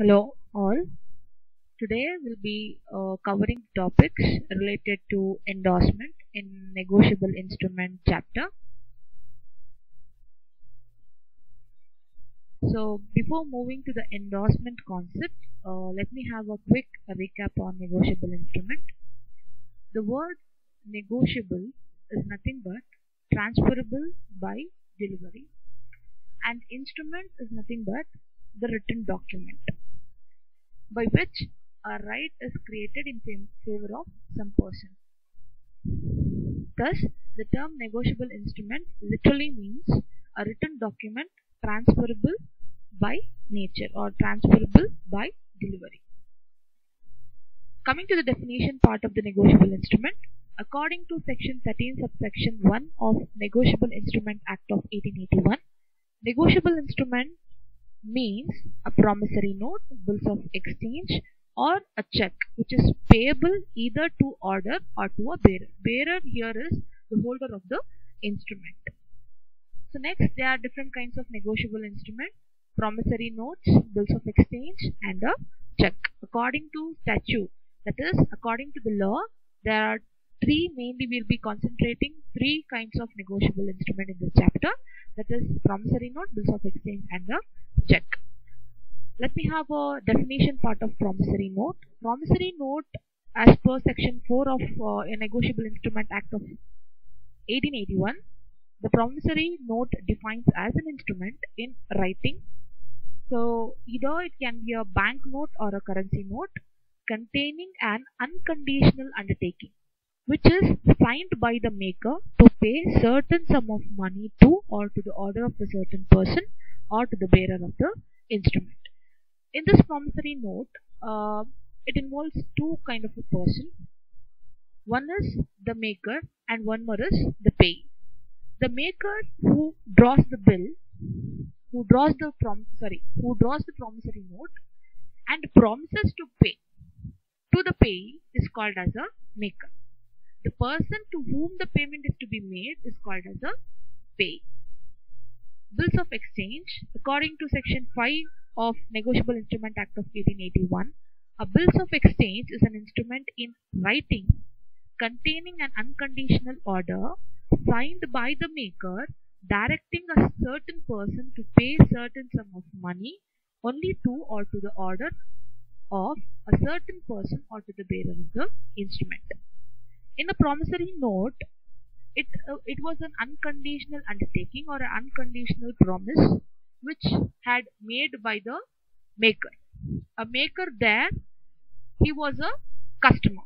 Hello all. Today we'll be uh, covering topics related to endorsement in negotiable instrument chapter. So before moving to the endorsement concept, uh, let me have a quick recap on negotiable instrument. The word negotiable is nothing but transferable by delivery and instrument is nothing but the written document by which a right is created in favor of some person. Thus, the term negotiable instrument literally means a written document transferable by nature or transferable by delivery. Coming to the definition part of the negotiable instrument, according to section 13 subsection 1 of Negotiable Instrument Act of 1881, negotiable instrument means a promissory note, bills of exchange or a check which is payable either to order or to a bearer. Bearer here is the holder of the instrument. So next there are different kinds of negotiable instrument, promissory notes, bills of exchange and a check. According to statute, that is according to the law, there are three mainly we'll be concentrating three kinds of negotiable instrument in this chapter that is promissory note, bills of exchange and a check. Let me have a definition part of promissory note. Promissory note as per section 4 of uh, a negotiable instrument act of 1881 the promissory note defines as an instrument in writing so either it can be a bank note or a currency note containing an unconditional undertaking which is signed by the maker to pay certain sum of money to or to the order of a certain person or to the bearer of the instrument. In this promissory note, uh, it involves two kind of a person. One is the maker and one more is the payee. The maker who draws the bill, who draws the prom sorry, who draws the promissory note and promises to pay to the payee is called as a maker. The person to whom the payment is to be made is called as a payee. Bills of exchange, according to section 5 of Negotiable Instrument Act of 1881, a bills of exchange is an instrument in writing containing an unconditional order signed by the maker directing a certain person to pay certain sum of money only to or to the order of a certain person or to the bearer of the instrument. In a promissory note, it, uh, it was an unconditional undertaking or an unconditional promise which had made by the maker. A maker there, he was a customer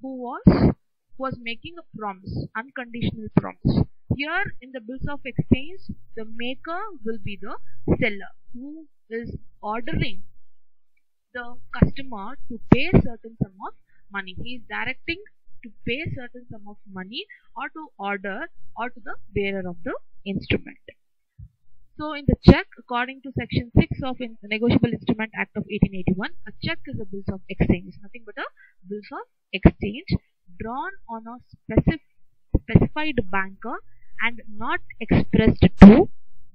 who was was making a promise, unconditional promise. Here in the bills of exchange, the maker will be the seller who is ordering the customer to pay certain sum of money. He is directing to pay certain sum of money or to order or to the bearer of the instrument. So in the check, according to section 6 of the Negotiable Instrument Act of 1881, a check is a bills of exchange. It's nothing but a bills of exchange drawn on a specific, specified banker and not expressed to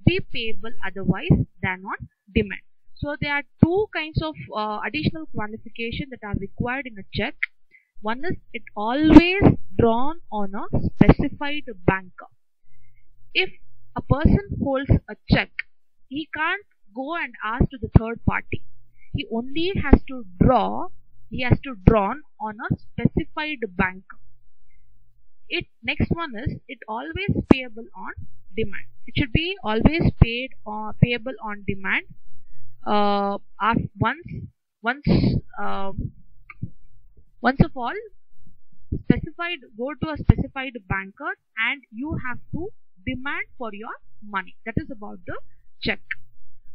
be payable otherwise than on demand. So there are two kinds of uh, additional qualification that are required in a check. One is it always drawn on a specified banker. If a person holds a check, he can't go and ask to the third party. He only has to draw, he has to drawn on a specified banker. It next one is it always payable on demand. It should be always paid or payable on demand. Uh, once once uh, once of all specified go to a specified banker and you have to demand for your money. That is about the check.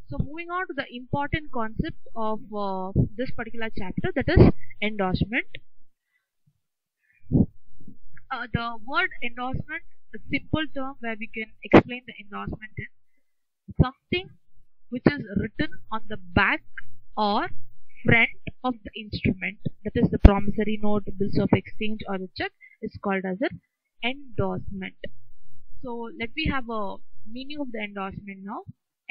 So moving on to the important concept of uh, this particular chapter that is endorsement. Uh, the word endorsement a simple term where we can explain the endorsement is something which is written on the back or front of the instrument that is the promissory note bills of exchange or the check is called as an endorsement so let me have a meaning of the endorsement now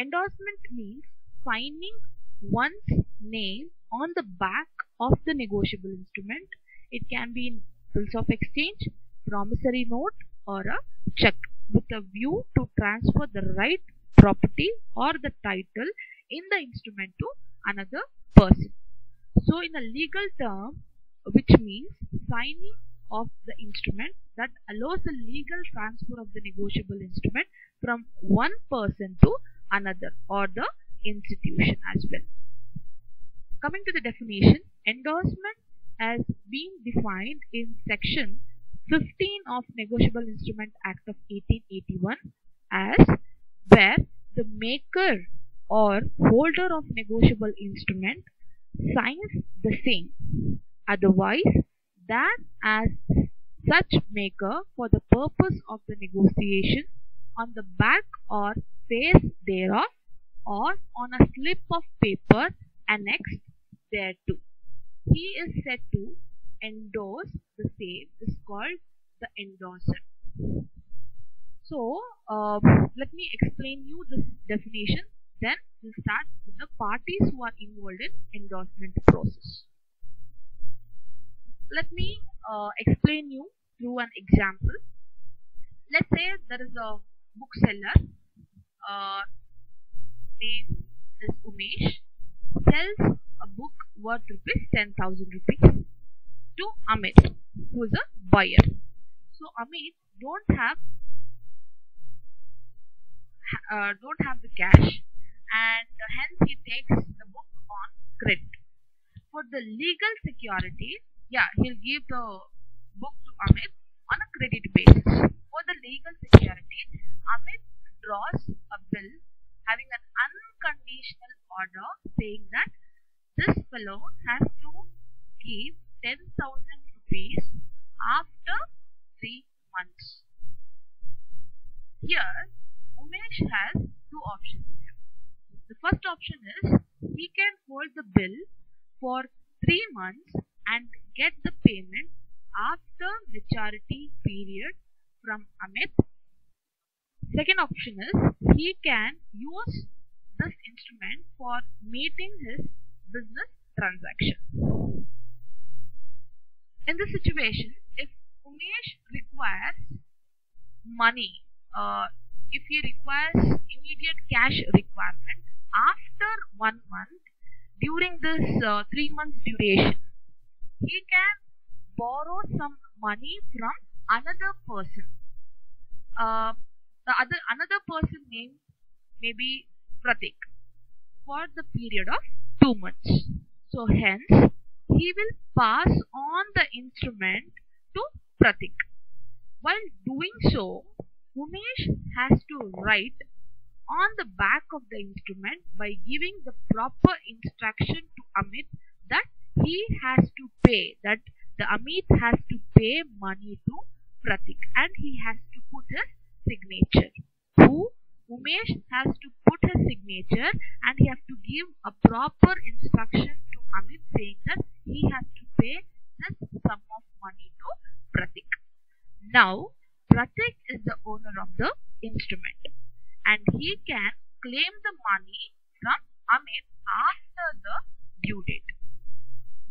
endorsement means signing one's name on the back of the negotiable instrument. It can be in bills of exchange, promissory note or a check with a view to transfer the right property or the title in the instrument to another person. So in a legal term which means signing of the instrument that allows the legal transfer of the negotiable instrument from one person to another or the institution as well. Coming to the definition, endorsement has been defined in section 15 of Negotiable Instrument Act of 1881 as where the maker or holder of negotiable instrument signs the same otherwise than as such maker for the purpose of the negotiation on the back or face thereof or on a slip of paper annexed thereto. He is said to endorse the same This is called the endorser. So uh, let me explain you this definition then start with the parties who are involved in endorsement process. Let me uh, explain you through an example. Let's say there is a bookseller uh, name is Umesh sells a book worth rupees 10,000 rupees to Amit who is a buyer. So Amit don't have uh, don't have the cash and hence he takes the book on credit. For the legal security, yeah, he'll give the book to Amit on a credit basis. For the legal security, Amit draws a bill having an unconditional order saying that this fellow has to give 10,000 rupees after 3 months. Here, Umesh has two options. The first option is he can hold the bill for 3 months and get the payment after maturity period from Amit. Second option is he can use this instrument for meeting his business transaction. In this situation, if Umesh requires money, uh, if he requires immediate cash requirement after one month during this uh, three months duration, he can borrow some money from another person. Uh, the other another person name may be Pratik for the period of two months. So hence he will pass on the instrument to Pratik. While doing so, Umesh has to write on the back of the instrument by giving the proper instruction to Amit that he has to pay, that the Amit has to pay money to Pratik and he has to put his signature. Who Umesh has to put his signature and he has to give a proper instruction to Amit saying that he has to pay this sum of money to Pratik. Now, Pratik is the owner of the instrument and he can claim the money from Amit after the due date.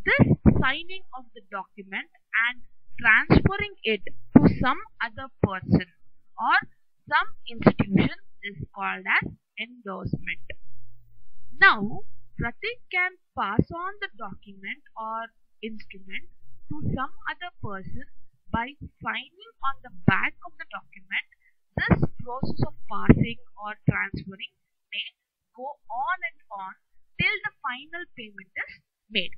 This signing of the document and transferring it to some other person or some institution is called as endorsement. Now, Pratik can pass on the document or instrument to some other person by signing on the back of the document. This process of passing or transferring may go on and on till the final payment is made.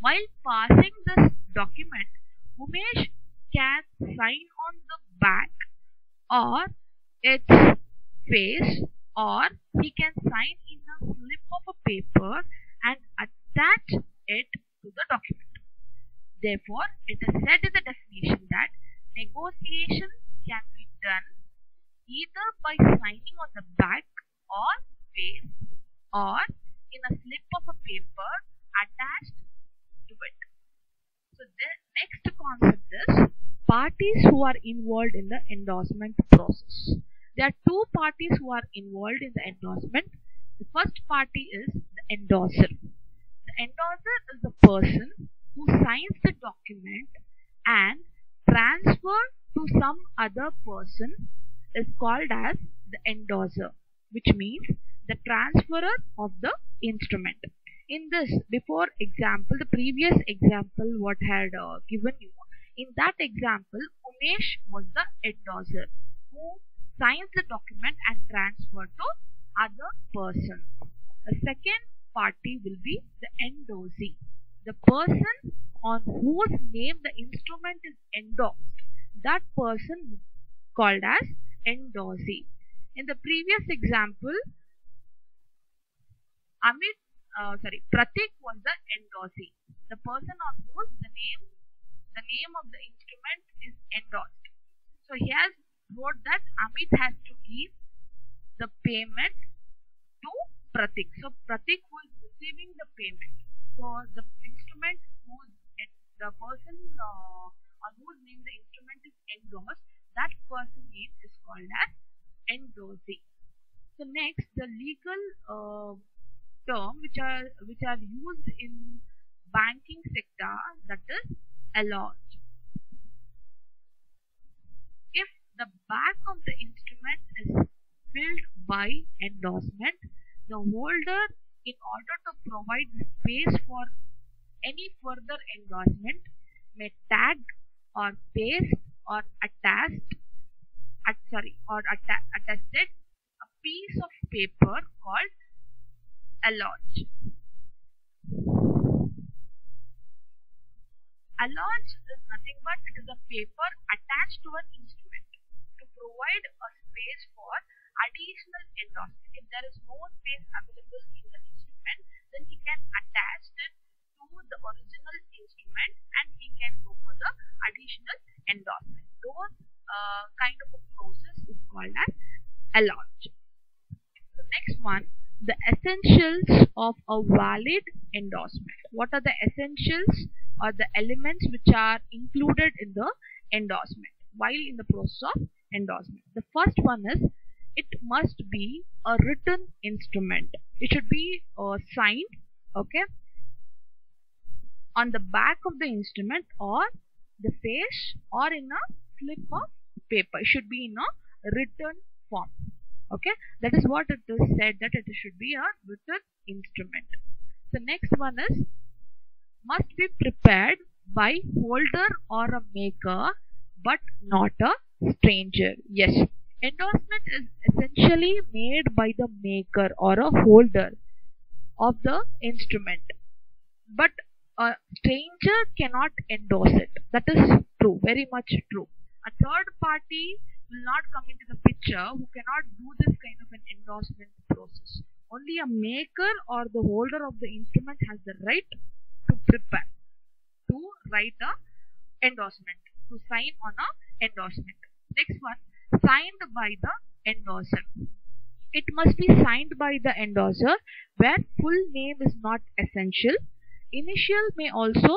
While passing this document, Umesh can sign on the back or its face or he can sign in a slip of a paper and attach it to the document. Therefore, it is said in the definition that negotiation can be done either by signing on the back or face or in a slip of a paper attached to it. So the next concept is parties who are involved in the endorsement process. There are two parties who are involved in the endorsement. The first party is the endorser. The endorser is the person who signs the document and transfer to some other person is called as the endorser which means the transferer of the instrument. In this before example the previous example what had uh, given you in that example Umesh was the endorser who signs the document and transfer to other person. The second party will be the endorsee. The person on whose name the instrument is endorsed. That person called as endorsee. In the previous example, Amit, uh, sorry, Pratik was the endorsee. The person on whose the name, the name of the instrument is endorsed. So he has wrote that Amit has to give the payment to Pratik. So Pratik who is receiving the payment. So the instrument whose the person uh, on whose name the instrument is endorsed, that person is called as endorsee. So next, the legal uh, term which are which are used in banking sector that is allowed. If the back of the instrument is filled by endorsement, the holder in order to provide space for any further endorsement may tag or paste or attached at, sorry or atta attested a piece of paper called allonge. Allonge is nothing but it is a paper attached to an instrument to provide a space for additional endorsement. If there is no space available in the instrument, then he can attach it to the original instrument and he can go for the additional kind of a process is called as allonge. The next one, the essentials of a valid endorsement. What are the essentials or the elements which are included in the endorsement while in the process of endorsement? The first one is it must be a written instrument. It should be uh, signed, okay, on the back of the instrument or the face or in a slip of paper. It should be in a written form. Okay, that is what it is said that it should be a written instrument. The next one is must be prepared by holder or a maker but not a stranger. Yes, endorsement is essentially made by the maker or a holder of the instrument but a stranger cannot endorse it. That is true, very much true. Third party will not come into the picture who cannot do this kind of an endorsement process. Only a maker or the holder of the instrument has the right to prepare, to write a endorsement, to sign on a endorsement. Next one, signed by the endorser. It must be signed by the endorser where full name is not essential initial may also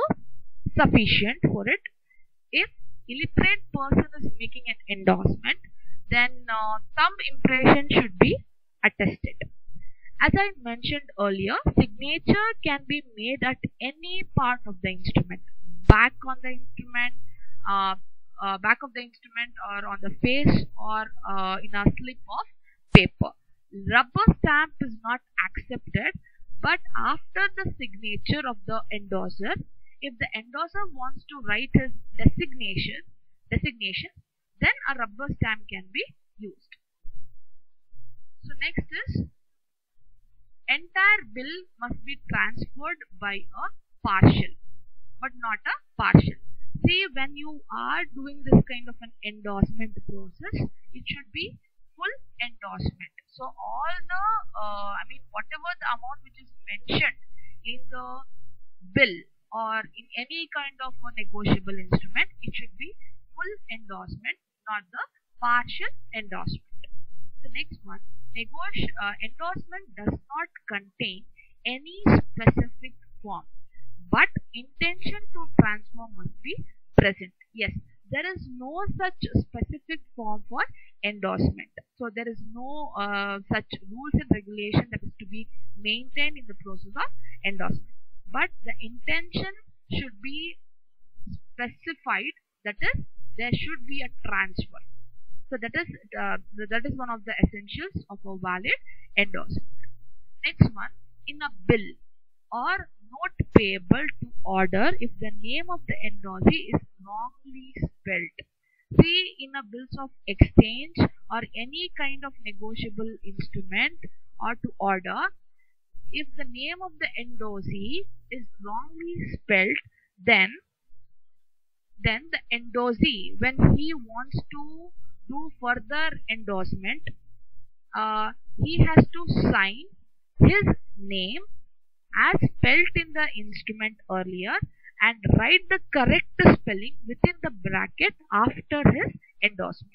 sufficient for it if illiterate person is making an endorsement then uh, thumb impression should be attested. As i mentioned earlier signature can be made at any part of the instrument. Back on the instrument uh, uh, back of the instrument or on the face or uh, in a slip of paper. Rubber stamp is not accepted but after the signature of the endorser, if the endorser wants to write his designation, designation, then a rubber stamp can be used. So next is entire bill must be transferred by a partial but not a partial. See when you are doing this kind of an endorsement process, it should be full endorsement. So all the, uh, I mean, whatever the amount which is mentioned in the bill or in any kind of a negotiable instrument, it should be full endorsement, not the partial endorsement. The next one, uh, endorsement does not contain any specific form, but intention to transfer must be present. Yes, there is no such specific form for endorsement. So there is no uh, such rules and regulation that is to be maintained in the process of endorsement. But the intention should be specified. That is there should be a transfer. So that is uh, that is one of the essentials of a valid endorsement. Next one in a bill or note payable to order if the name of the endorsee is wrongly spelled. See in a bills of exchange or any kind of negotiable instrument or to order if the name of the endorsee is wrongly spelled then then the endorsee when he wants to do further endorsement uh, he has to sign his name as spelled in the instrument earlier and write the correct spelling within the bracket after his endorsement.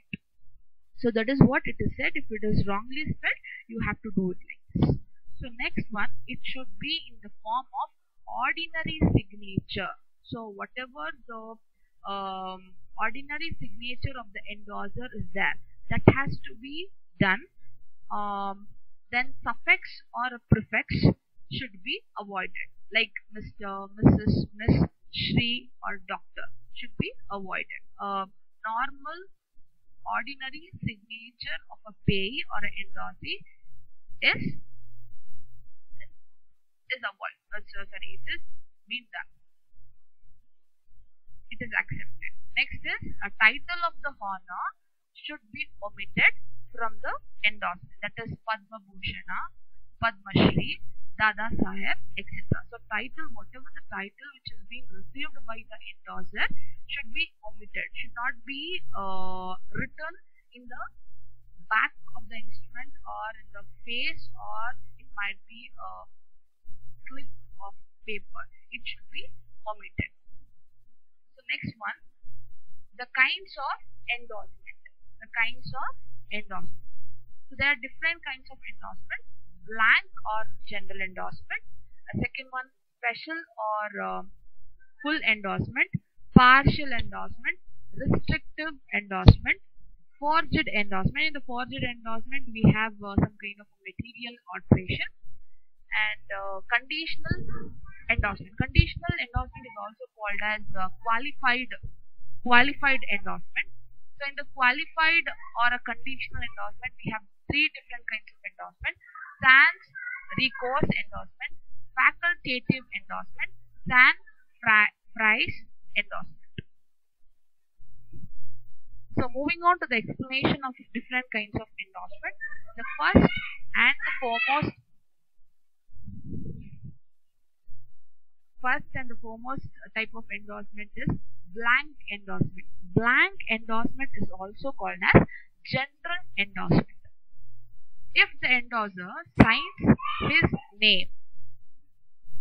So that is what it is said. If it is wrongly spelled you have to do it like this so next one it should be in the form of ordinary signature so whatever the um, ordinary signature of the endorser is there that has to be done um, then suffix or a prefix should be avoided like Mr. Mrs. Miss Shri or Doctor should be avoided a normal ordinary signature of a payee or an endorsee is is avoided uh, sorry it is being done it is accepted. Next is a title of the honor should be omitted from the endorsement. That is Padma Bhushana, Padma Shri, Dada Saheb, etc. So title, whatever the title which is being received by the endorser should be omitted. Should not be uh, written in the back of the instrument or in the face or it might be a slip of paper. It should be omitted. So next one. The kinds of endorsement. The kinds of endorsement. So there are different kinds of endorsement. Blank or general endorsement. A second one special or uh, full endorsement. Partial endorsement. Restrictive endorsement. Forged endorsement. In the forged endorsement we have uh, some kind of material alteration uh, conditional endorsement. Conditional endorsement is also called as uh, qualified qualified endorsement. So in the qualified or a conditional endorsement, we have three different kinds of endorsement: sans recourse endorsement, facultative endorsement, sans frais endorsement. So moving on to the explanation of different kinds of endorsement, the first and the foremost first and the foremost type of endorsement is blank endorsement. Blank endorsement is also called as general endorsement. If the endorser signs his name,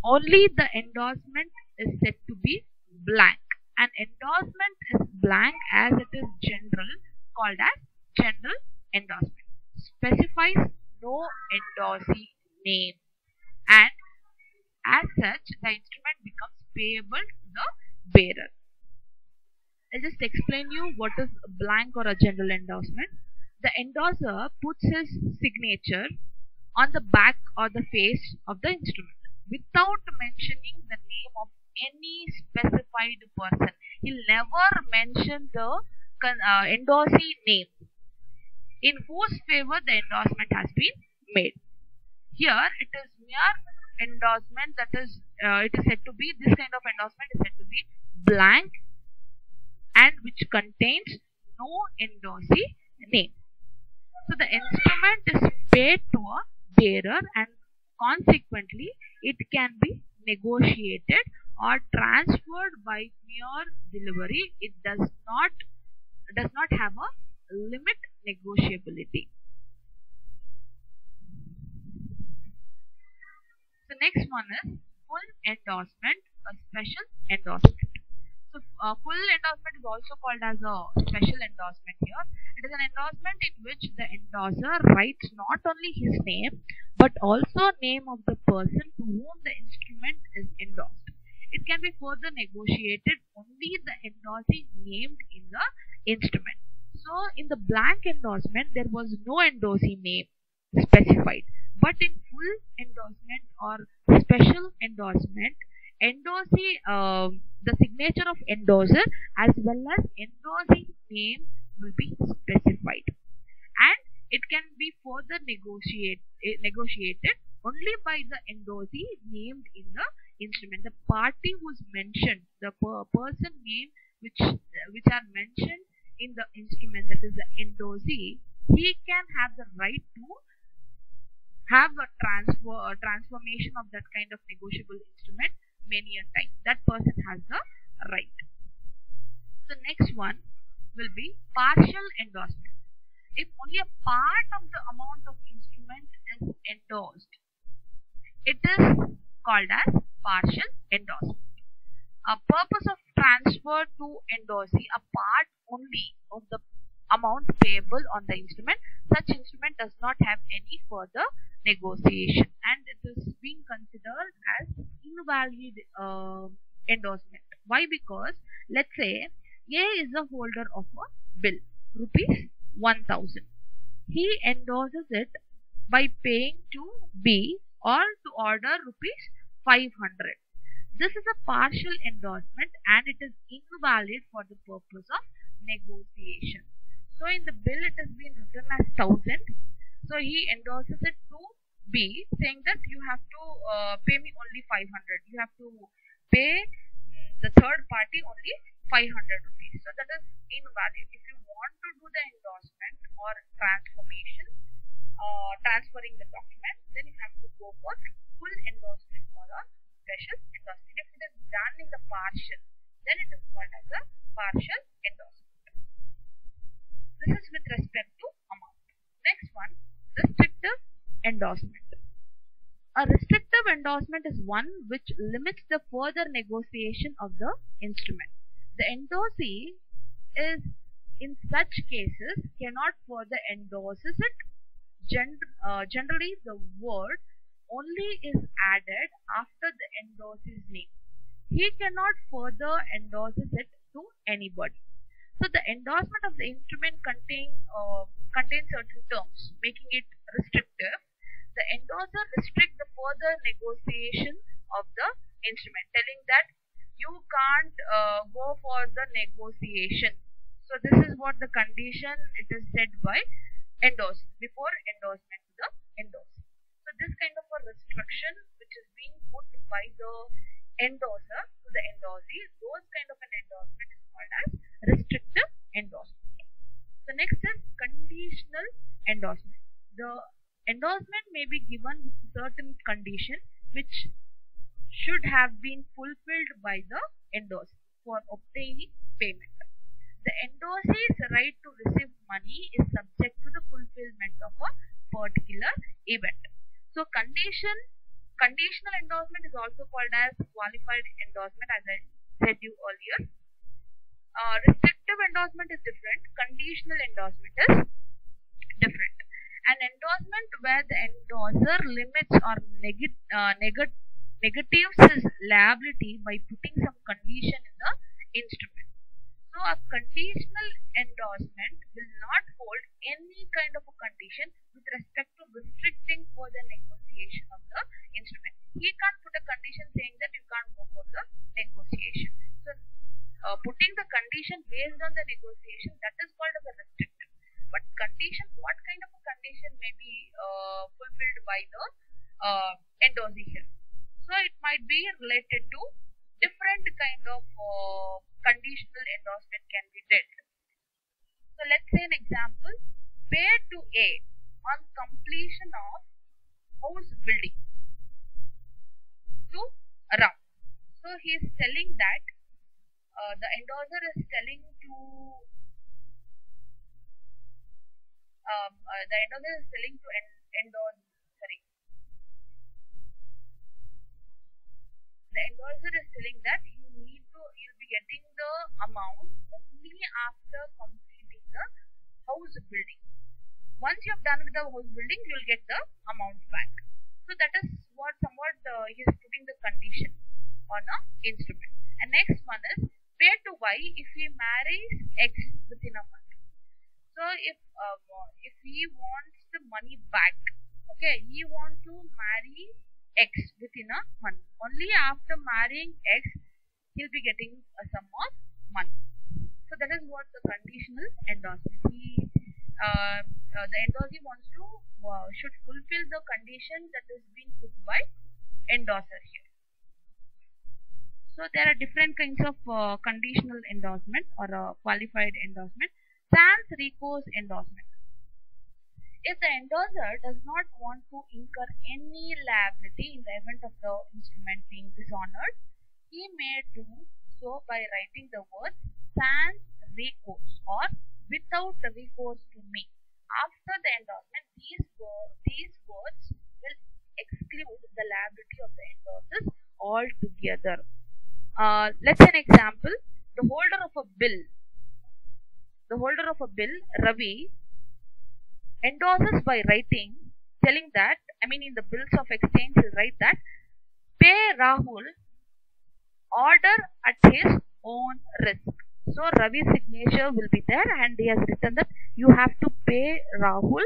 only the endorsement is said to be blank. An endorsement is blank as it is general called as general endorsement. Specifies no endorsee name and as such, the instrument becomes payable to the bearer. I'll just explain you what is a blank or a general endorsement. The endorser puts his signature on the back or the face of the instrument without mentioning the name of any specified person. He'll never mention the uh, endorsee name in whose favor the endorsement has been made. Here it is mere endorsement that is uh, it is said to be this kind of endorsement is said to be blank and which contains no endorsee name. So the instrument is paid to a bearer and consequently it can be negotiated or transferred by mere delivery. It does not does not have a limit negotiability. The next one is full endorsement, a special endorsement. So uh, full endorsement is also called as a special endorsement here. It is an endorsement in which the endorser writes not only his name but also name of the person to whom the instrument is endorsed. It can be further negotiated only the endorsee named in the instrument. So in the blank endorsement there was no endorsee name specified. But in full endorsement or special endorsement, endorsee um, the signature of endorser as well as endorsing name will be specified. And it can be further negotiate, eh, negotiated only by the endorsee named in the instrument. The party who's mentioned the per person name which uh, which are mentioned in the instrument that is the endorsee he can have the right to have a transfer a transformation of that kind of negotiable instrument many a time. That person has the right. The next one will be partial endorsement. If only a part of the amount of instrument is endorsed it is called as partial endorsement. A purpose of transfer to endorsee a part only of the amount payable on the instrument such instrument does not have any further negotiation. And it is being considered as invalid uh, endorsement. Why? Because let's say a is the holder of a bill rupees 1000 he endorses it by paying to b or to order rupees 500 this is a partial endorsement and it is invalid for the purpose of negotiation. So in the bill it has been written as 1000 so he endorses it to B saying that you have to uh, pay me only 500. You have to pay mm, the third party only 500 rupees. So that is invalid. If you want to do the endorsement or transformation, uh, transferring the document, then you have to go for full endorsement or a special endorsement. If it is done in the partial, then it is called as a partial endorsement. This is with respect to amount. Next one, restrictive endorsement. A restrictive endorsement is one which limits the further negotiation of the instrument. The endorsee is in such cases cannot further endorses it. Gen uh, generally, the word only is added after the endorsee's name. He cannot further endorses it to anybody. So the endorsement of the instrument contain uh, contains certain terms, making it restrictive the endorser restrict the further negotiation of the instrument, telling that you can't uh, go for the negotiation. So this is what the condition it is said by endorse before endorsement to the endorser. So this kind of a restriction which is being put by the endorser to the endorsee, those kind of an endorsement is called as restrictive endorsement. The next is conditional endorsement. The endorsement may be given with certain condition which should have been fulfilled by the endorsee for obtaining payment. The endorsee's right to receive money is subject to the fulfillment of a particular event. So condition conditional endorsement is also called as qualified endorsement as I said you earlier. Uh, restrictive endorsement is different. Conditional endorsement is different. An endorsement where the endorser limits or neg uh, neg negatives his liability by putting some condition in the instrument. So a conditional endorsement will not hold any kind of a condition with respect to restricting for the negotiation of the instrument. He can't put a condition saying that you can't go for the negotiation. So uh, putting the condition based on the negotiation that is called as a restrictive. But condition, what kind of a condition may be uh, fulfilled by the uh? So it might be related to different kind of uh, conditional endorsement can be dealt. So let's say an example, pay to A on completion of house building to Ram. So he is telling that uh, the endorser is telling to um, uh, the endorser is telling to en endorse sorry. The endorser is telling that you need to you'll be getting the amount only after completing the house building. Once you have done with the house building you'll get the amount back. So that is what somewhat uh, he is putting the condition on a instrument. And next one is pay to y if he marries x within a month so if um, if he wants the money back okay he wants to marry X within a month. Only after marrying X, he'll be getting a sum of money. So that is what the conditional endorsement. He, uh, uh, the endorsee wants to uh, should fulfill the condition that is being put by endorser here. So there are different kinds of uh, conditional endorsement or uh, qualified endorsement. Sans recourse endorsement. If the endorser does not want to incur any liability in the event of the instrument being dishonored, he may do so by writing the words sans recourse or without recourse to me. After the endorsement, these, these words will exclude the liability of the endorsers altogether. Uh, let's say an example. The holder of a bill, the holder of a bill, Ravi, endorses by writing, telling that, I mean, in the bills of exchange, he'll write that, pay Rahul order at his own risk. So Ravi's signature will be there and he has written that you have to pay Rahul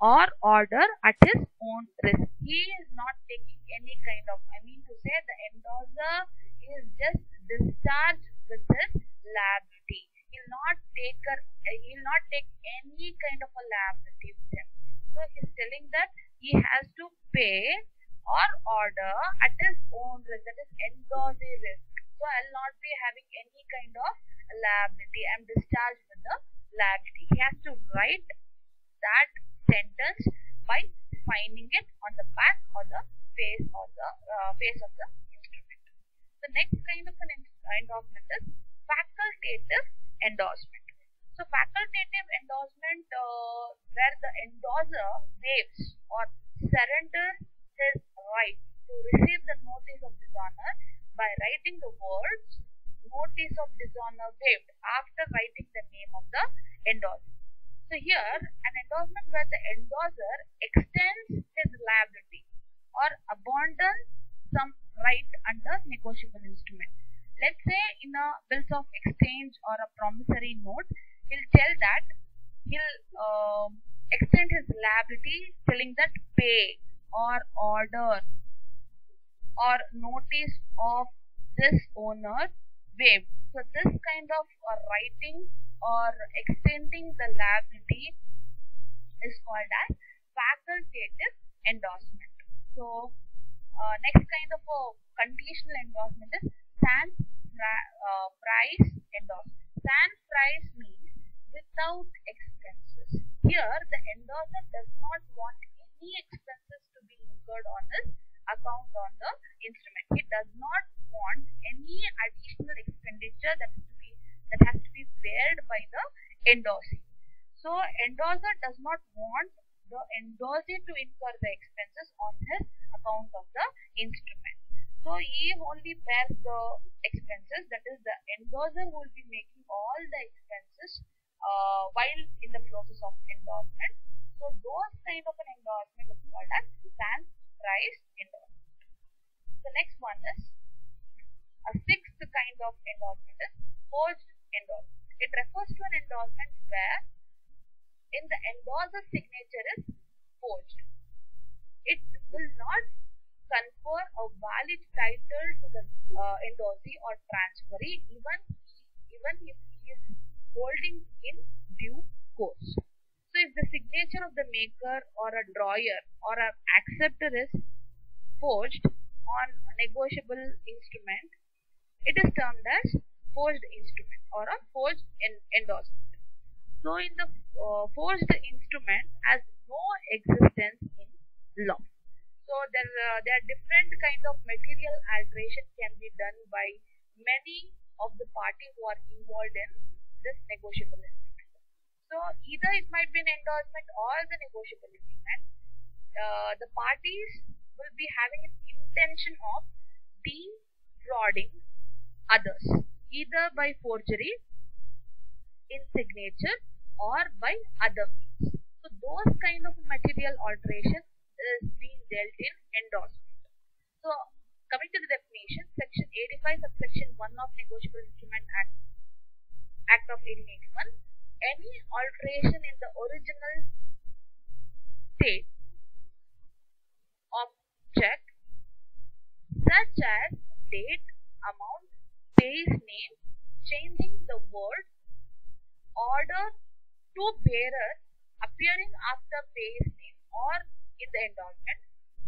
or order at his own risk. He is not taking any kind of, I mean to say the endorser is just discharged with his liability. Take a, he'll not take any kind of a liability with him. So he's telling that he has to pay or order at his own risk, that is endorsee risk. So I'll not be having any kind of liability. I'm discharged with the liability. He has to write that sentence by finding it on the back or the face of the uh, face of the instrument. The next kind of an endorsement is facultative endorsement. So facultative endorsement uh, where the endorser waives or surrenders his right to receive the notice of dishonor by writing the words notice of dishonor waived after writing the name of the endorser. So here an endorsement where the endorser extends his liability or abandons some right under negotiable instrument. Let's say in a bills of exchange or a promissory note, he'll tell that he'll um, extend his liability telling that pay or order or notice of this owner waived. So this kind of uh, writing or extending the liability is called as facultative endorsement. So uh, next kind of a conditional endorsement is sans uh, frais endorsement. Sans frais means without expenses. Here the endorser does not want any expenses to be incurred on his account on the instrument. He does not want any additional expenditure that has to be that has to be bared by the endorsee. So endorser does not want the endorsee to incur the expenses on his account of the instrument. So he only bears the expenses, that is the endorser will be making all the expenses uh, while in the process of endorsement. So those kind of an endorsement is called as sans frais endorsement. The next one is a sixth kind of endorsement is forged endorsement. It refers to an endorsement where in the endorser's signature is forged. It will not confer a valid title to the uh, endorsee or transferee even even if he is holding in due course. So if the signature of the maker or a drawer or an acceptor is forged on a negotiable instrument, it is termed as forged instrument or a forged endorsement. So in the uh, forged instrument has no existence in law. So there, uh, there are different kind of material alteration can be done by many of the party who are involved in this negotiable instrument. So either it might be an endorsement or the negotiable agreement. Uh, the parties will be having an intention of defrauding others either by forgery in signature or by other means. So those kind of material alteration is being dealt in endorsement. So coming to the definition, section 85 subsection 1 of Negotiable Instrument Act Act of 1881 any alteration in the original state of check such as date, amount, payee's name, changing the word, order to bearer appearing after payee's name or in the endorsement.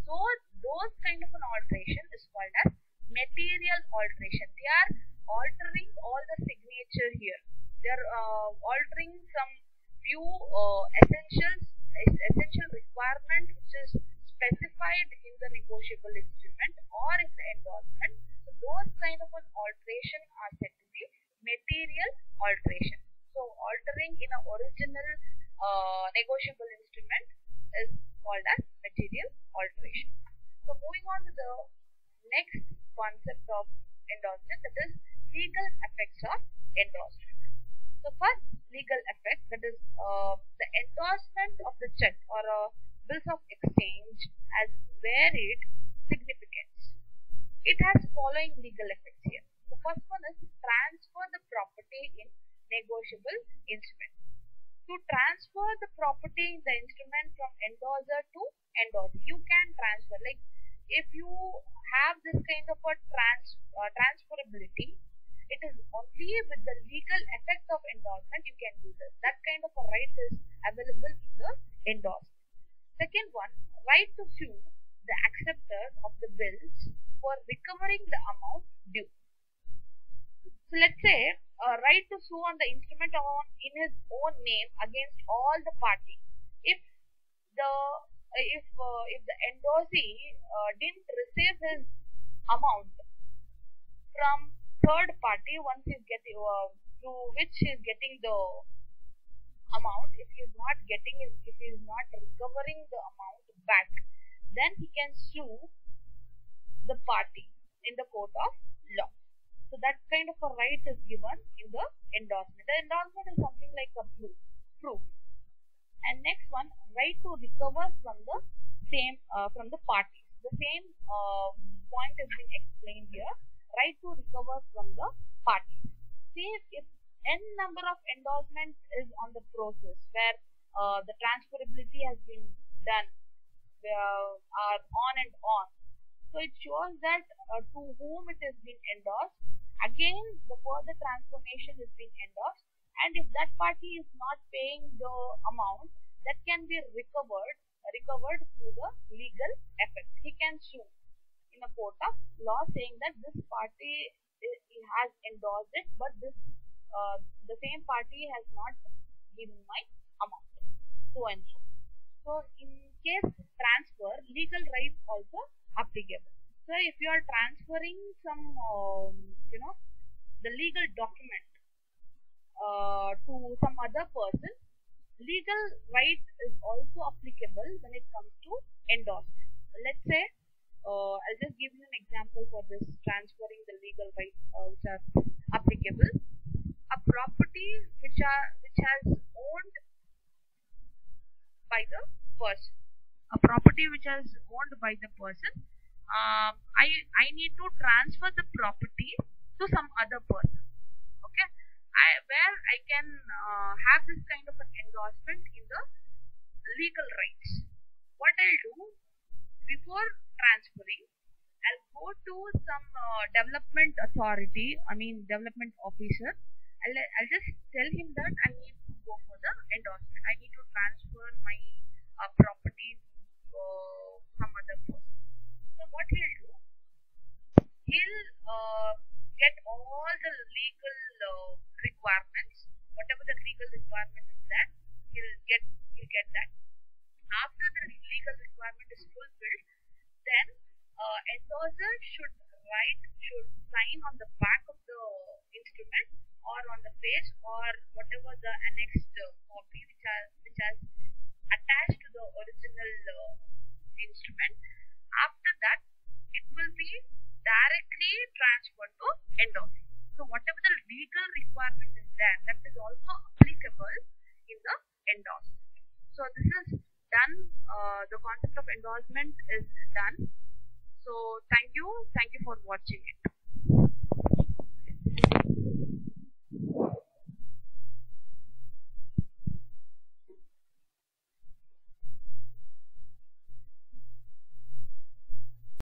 So those kind of an alteration is called as material alteration. They are altering all the signature here. They are uh, altering some few uh, essentials, essential requirement which is specified in the negotiable instrument or in the endorsement. So those kind of an alteration are said to be material alteration. So altering in an original uh, negotiable instrument is called as material alteration. So moving on to the next concept of endorsement that is legal effects of endorsement. So first legal effect that is uh, the endorsement of the check or a bills of exchange has varied significance. It has following legal effects here. The first one is transfer the property in negotiable instrument. To transfer the property in the instrument from endorser to endorser, you can transfer like if you have this kind of a trans uh, transferability, it is only with the legal effect of endorsement you can do this. That kind of a right is available in the endorsement. Second one, right to sue the acceptor of the bills for recovering the amount due. So let's say a right to sue on the instrument on in his own name against all the parties. If the if uh, if the endorsee uh, didn't receive his amount from third party once he's getting uh, through which he's getting the amount if he's not getting if he's not recovering the amount back then he can sue the party in the court of law. So that kind of a right is given in the endorsement. The endorsement is something like a proof proof. And next one right to recover from the same uh, from the parties the same uh, point has been explained here right to recover from the party. see if n number of endorsements is on the process where uh, the transferability has been done uh, are on and on so it shows that uh, to whom it has been endorsed. Again the further transformation is being endorsed and if that party is not paying the amount that can be recovered recovered through the legal effect he can sue in a court of law saying that this party has endorsed it but this uh, the same party has not given my amount. So and so. So in case transfer legal rights also applicable. So if you are transferring some um, you know the legal document uh, to some other person legal right is also applicable when it comes to endorsement. Let's say uh, I'll just give you an example for this transferring the legal rights uh, which are applicable. A property which are which has owned by the person. A property which is owned by the person uh, I I need to transfer the property to some other person. Okay? I where I can uh, have this kind of an endorsement in the legal rights. What I'll do before transferring I'll go to some uh, development authority I mean development officer. I'll, I'll just tell him that I need to go for the endorsement. I need to transfer my uh, property to uh, some other person so what he'll do he'll uh, get all the legal uh, requirements whatever the legal requirement is that he'll get he'll get that after the legal requirement is fulfilled then endorser should write should sign on the back of the instrument or on the page or whatever the annexed